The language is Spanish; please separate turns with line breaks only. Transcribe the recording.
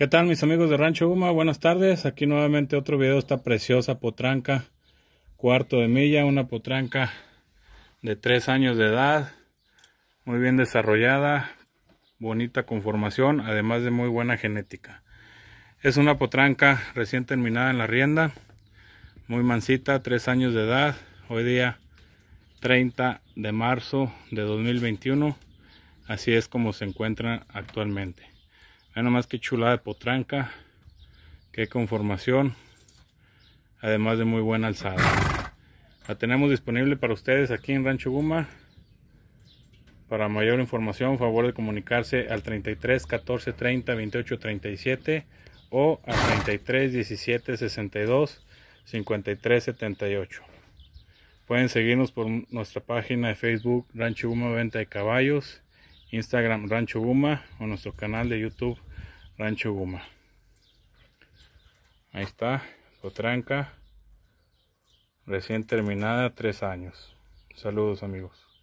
¿Qué tal mis amigos de Rancho Guma? Buenas tardes. Aquí nuevamente otro video de esta preciosa potranca. Cuarto de milla, una potranca de tres años de edad. Muy bien desarrollada, bonita conformación, además de muy buena genética. Es una potranca recién terminada en la rienda. Muy mansita, tres años de edad. Hoy día 30 de marzo de 2021. Así es como se encuentra actualmente. Vean nomás que chulada de potranca. Qué conformación. Además de muy buena alzada. La tenemos disponible para ustedes aquí en Rancho Guma. Para mayor información, favor de comunicarse al 33 14 30 28 37 o al 33 17 62 53 78. Pueden seguirnos por nuestra página de Facebook Rancho Guma Venta de Caballos Instagram Rancho Guma o nuestro canal de YouTube Rancho Guma. Ahí está, potranca, recién terminada, tres años. Saludos amigos.